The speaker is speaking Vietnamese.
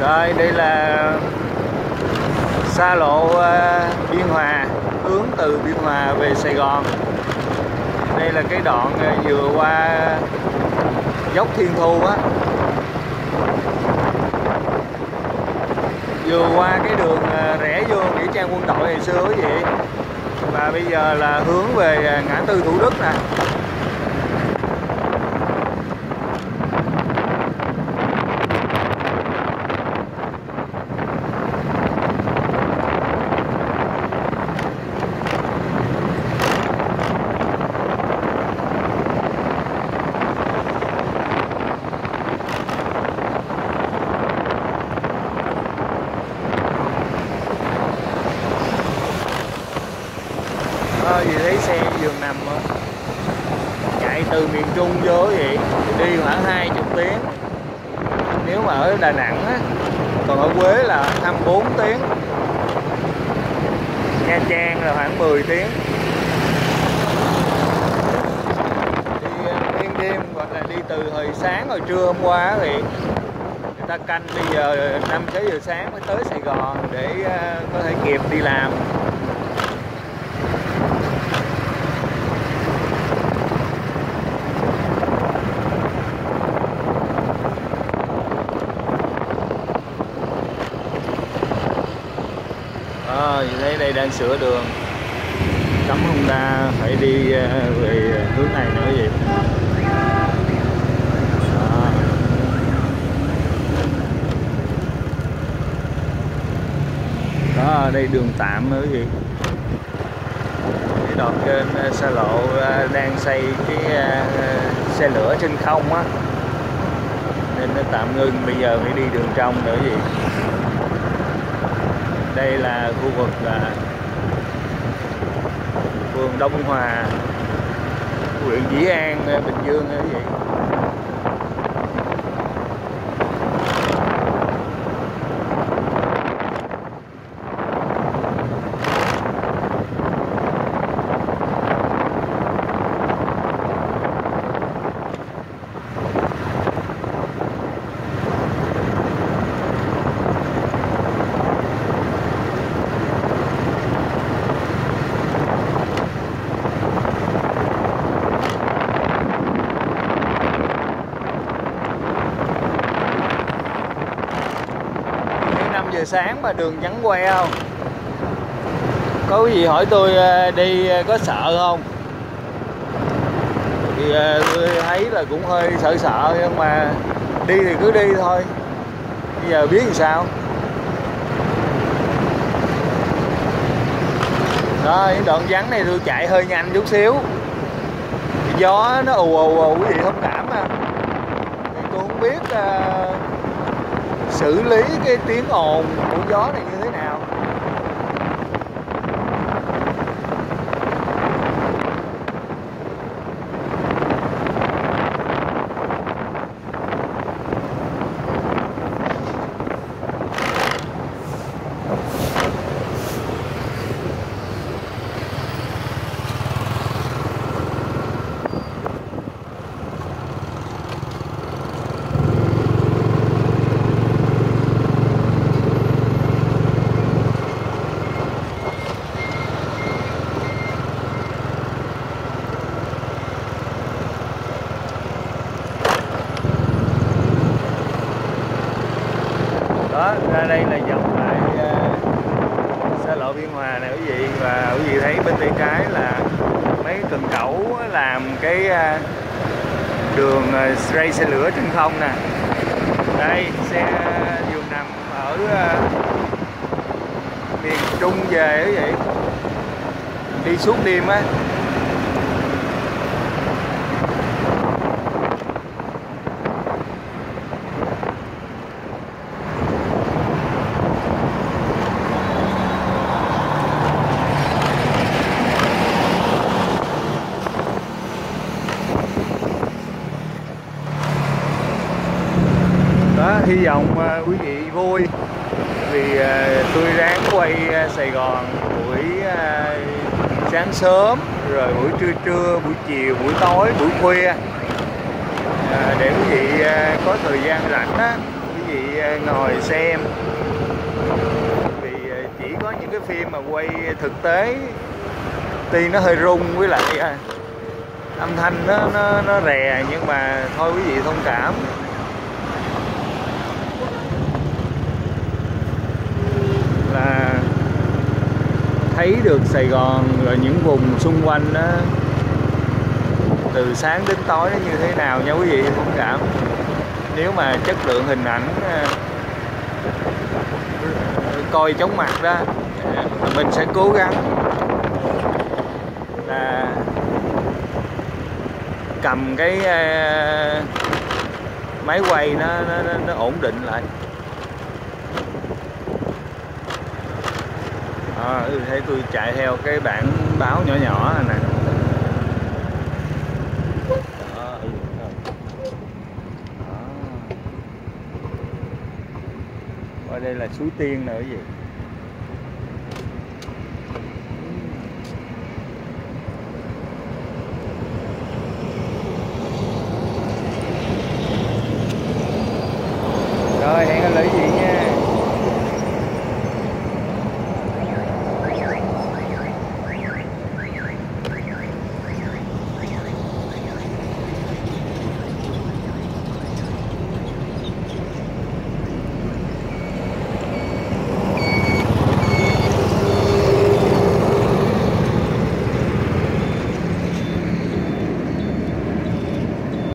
Rồi đây là xa lộ uh, Biên Hòa hướng từ Biên Hòa về Sài Gòn. Đây là cái đoạn uh, vừa qua dốc Thiên Thu á. Vừa qua cái đường uh, rẽ vô nghĩa trang quân đội ngày xưa quý vị. Và bây giờ là hướng về ngã tư Thủ Đức nè gì thấy xe giường nằm đó. chạy từ miền Trung vô vậy, đi khoảng hai chục tiếng. Nếu mà ở Đà Nẵng á, còn ở Quế là 24 tiếng. Nha Trang là khoảng 10 tiếng. Đi ờ, đêm đêm, hoặc là đi từ hồi sáng hồi trưa hôm qua thì người ta canh bây giờ 5 6 giờ sáng mới tới Sài Gòn để ờ, có thể kịp đi làm à, thấy đây đang sửa đường. Cấm Honda phải đi ờ, về hướng này nữa gì đó. đó, đây đường tạm nữa gì. Cái trên ờ, xa lộ ờ, đang xây cái xe lửa trên không á. Nên nó tạm ngưng, bây giờ phải đi đường trong nữa gì đây là khu vực là phường Đông Hòa, huyện Dĩ An, Bình Dương quý vậy giờ sáng mà đường vắng que không? Có cái gì hỏi tôi ờ, đi ờ, có sợ không? Thì ờ, tôi thấy là cũng hơi sợ sợ nhưng mà đi thì cứ đi thôi. Bây giờ biết làm sao? Đó những đoạn vắng này tôi chạy hơi nhanh chút xíu. Gió nó ù ù ù cái gì thông cảm à. Thì tôi không biết uh, xử lý cái tiếng ồn của gió này như thế nào? Đó ra đây là dòng lại uh, xa lộ biên hòa này quý vị. Và quý vị thấy bên tay trái là mấy cần cẩu làm cái uh, đường ờ, uh, ray xe lửa trên không nè. Đây xe vừa nằm ở uh, miền trung về quý vị. Đi suốt đêm á. Hy vọng ờ, quý vị vui. Vì ờ, tôi ráng quay ờ, Sài Gòn buổi sáng sớm, rồi buổi trưa trưa, buổi chiều, buổi tối, buổi khuya. Để quý vị có thời gian rảnh á, quý vị ngồi xem. Vì chỉ có những cái phim mà quay thực tế, tuy nó hơi rung với lại âm thanh nó nó nó rè, nhưng mà thôi quý vị thông cảm là thấy được Sài Gòn rồi những vùng xung quanh đó từ sáng đến tối nó như thế nào nha quý vị thông cảm. Nếu mà chất lượng hình ảnh ờ, coi chóng mặt đó mình sẽ cố gắng là cầm cái ờ, máy quay nó, nó, nó, nó ổn định lại. Ờ, ừ, à, thấy tôi chạy theo cái bảng báo nhỏ nhỏ này nè. Qua ừ, đây là suối tiên nữa gì?